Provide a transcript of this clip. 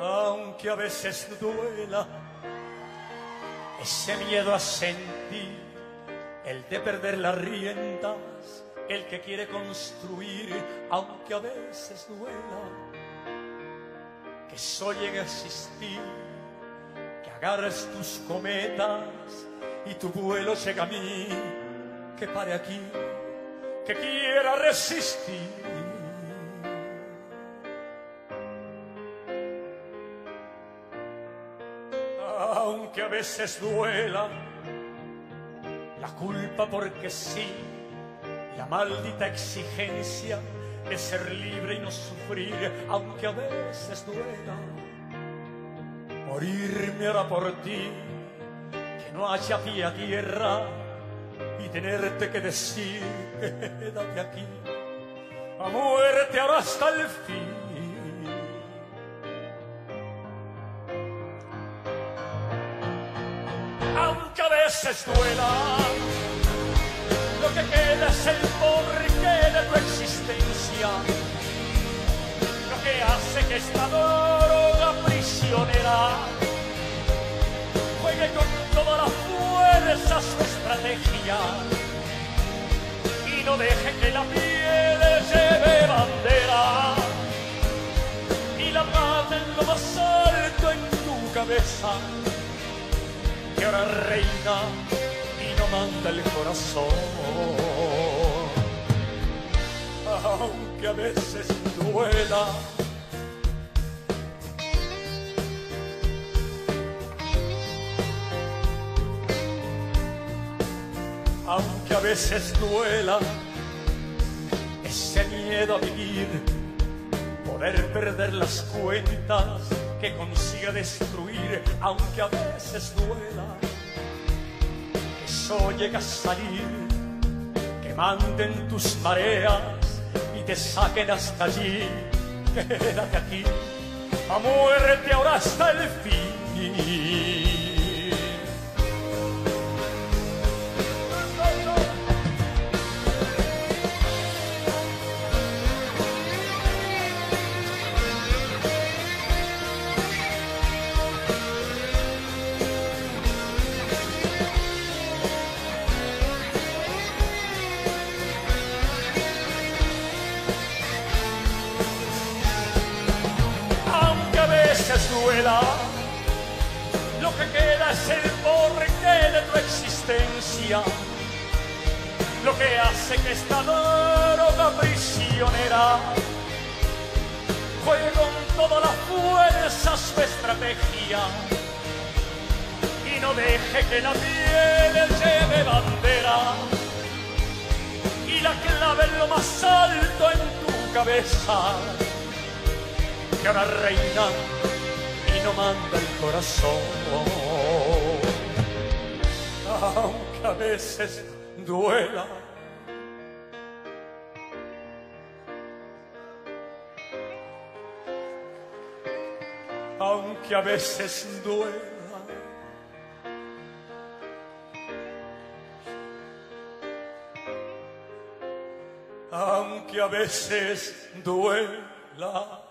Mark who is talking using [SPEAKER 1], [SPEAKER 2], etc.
[SPEAKER 1] aunque a veces duela ese miedo a sentir, el de perder las riendas, el que quiere construir, aunque a veces duela, que llegue a existir, que agarres tus cometas y tu vuelo llega a mí, que pare aquí, que quiera resistir aunque a veces duela la culpa porque sí, la maldita exigencia de ser libre y no sufrir, aunque a veces duela. Morirme ahora por ti, que no haya pie a tierra y tenerte que decir, quédate aquí, a muerte ahora hasta el fin. Veces duela. Lo que queda es el porqué de tu existencia, lo que hace que esta droga prisionera juegue con toda la fuerza su estrategia. Y no deje que la piel lleve bandera. Y la mate en lo más alto en tu cabeza que ahora reina y no manda el corazón. Aunque a veces duela. Aunque a veces duela ese miedo a vivir, poder perder las cuentas que consiga destruir, aunque a veces duela. Que eso llega a salir, que manden tus mareas y te saquen hasta allí. Quédate aquí, a ahora hasta el fin. A veces duela. Lo que queda es el porqué de tu existencia, lo que hace que esta droga prisionera juegue con toda la fuerza su estrategia. Y no deje que la piel lleve bandera. Y la clave en lo más alto en tu cabeza. Que ahora reina no manda el corazón. Aunque a veces duela. Aunque a veces duela. Aunque a veces duela.